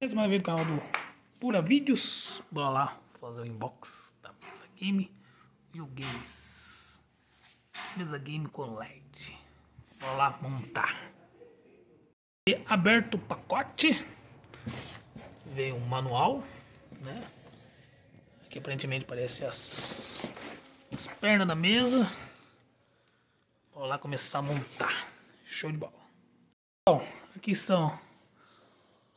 Mais uma vez no canal do Pura Vídeos. Bora lá fazer o inbox da mesa game e o games. Mesa game com LED. Bora lá montar. E aberto o pacote. Veio um manual, né? Aqui aparentemente parece as, as pernas da mesa. Bora lá começar a montar. Show de bola. Bom, aqui são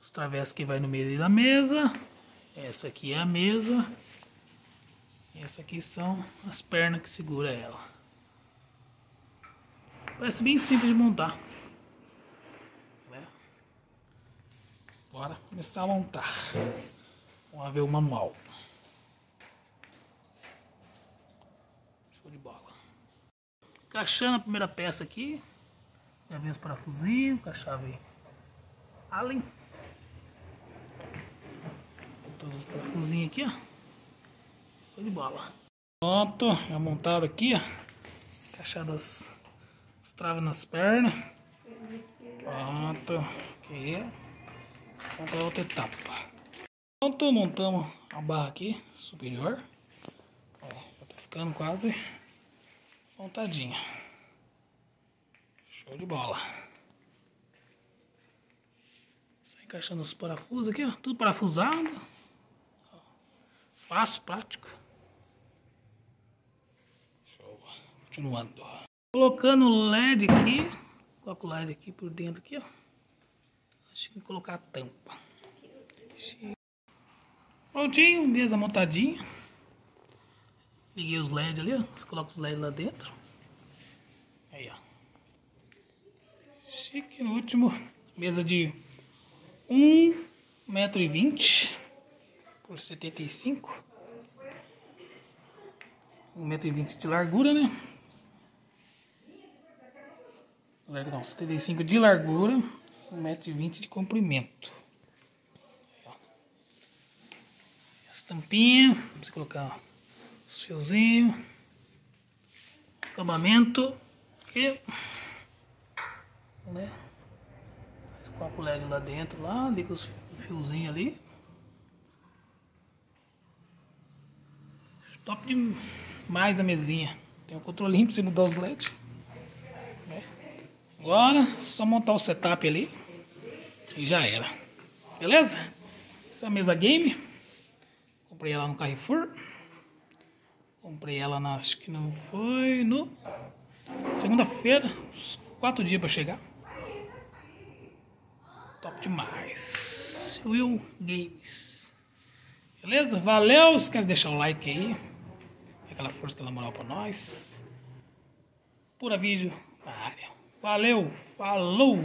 os travessos que vai no meio da mesa. Essa aqui é a mesa. Essa aqui são as pernas que segura ela. Parece bem simples de montar. Né? Bora começar a montar. Vamos ver o manual. Show de bola. Encaixando a primeira peça aqui. Já vem os parafusinhos com a chave Allen todos os parafusinhos aqui, ó. De bola. Pronto, já montado aqui, ó. Encaixado as, as nas pernas. Pronto. Aqui. Vamos para outra etapa. Pronto, montamos a barra aqui, superior. Ó, já tá ficando quase montadinha. Show de bola. Encaixando os parafusos aqui, ó. Tudo parafusado. Fácil, prático. Show. Continuando. Colocando o LED aqui. Coloco o LED aqui por dentro aqui, ó. Acho que colocar a tampa. Prontinho, mesa montadinha. Liguei os LED ali, ó. Você coloca os LED lá dentro. Aí, ó. Chique no último. Mesa de 1,20m por 75 1,20m de largura, né? Não, 75 de largura 1,20m de comprimento. As tampinhas Vamos colocar os fiozinhos. Acabamento Aqui né? Coloca o LED lá dentro lá, liga os fiozinhos ali Top demais a mesinha. Tem um controlinho para você mudar os LEDs. Agora, só montar o setup ali. E já era. Beleza? Essa é a mesa game. Comprei ela no Carrefour. Comprei ela na, acho que não foi no segunda-feira, quatro dias para chegar. Top demais. Will Games. Beleza? Valeu, esquece de deixar o like aí aquela força, aquela moral pra nós. Pura vídeo na área. Valeu, falou!